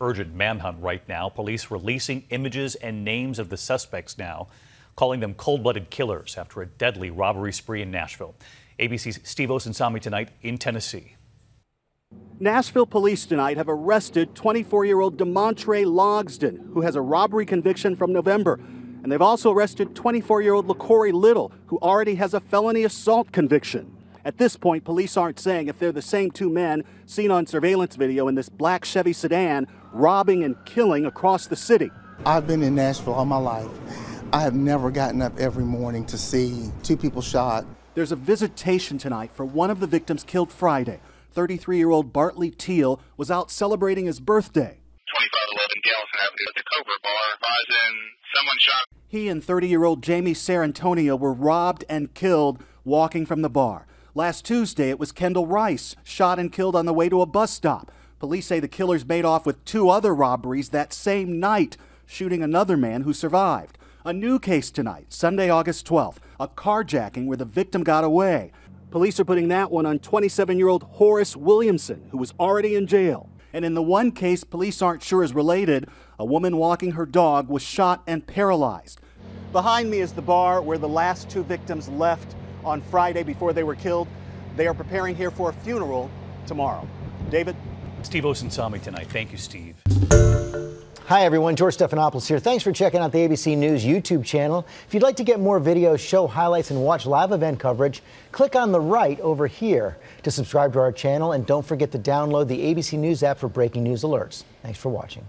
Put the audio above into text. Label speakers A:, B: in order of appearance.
A: urgent manhunt right now. Police releasing images and names of the suspects now, calling them cold blooded killers after a deadly robbery spree in Nashville. ABC's Steve Osunsami tonight in Tennessee.
B: Nashville police tonight have arrested 24 year old Demontre Logsdon, who has a robbery conviction from November. And they've also arrested 24 year old LaCorey Little, who already has a felony assault conviction. At this point, police aren't saying if they're the same two men seen on surveillance video in this black Chevy sedan robbing and killing across the city.
C: I've been in Nashville all my life. I have never gotten up every morning to see two people shot.
B: There's a visitation tonight for one of the victims killed Friday. 33 year old Bartley Teal was out celebrating his birthday.
D: 2511 Gallatin Avenue at the Cobra Bar. Buys in, someone shot.
B: He and 30 year old Jaime Sarrantonio were robbed and killed walking from the bar. Last Tuesday, it was Kendall Rice, shot and killed on the way to a bus stop. Police say the killers made off with two other robberies that same night, shooting another man who survived. A new case tonight, Sunday, August 12th, a carjacking where the victim got away. Police are putting that one on 27 year old Horace Williamson, who was already in jail. And in the one case police aren't sure is related, a woman walking her dog was shot and paralyzed. Behind me is the bar where the last two victims left on Friday before they were killed. They are preparing here for a funeral tomorrow. David?
A: Steve Osunsami tonight. Thank you, Steve.
E: Hi, everyone. George Stephanopoulos here. Thanks for checking out the ABC News YouTube channel. If you'd like to get more videos, show highlights, and watch live event coverage, click on the right over here to subscribe to our channel. And don't forget to download the ABC News app for breaking news alerts. Thanks for watching.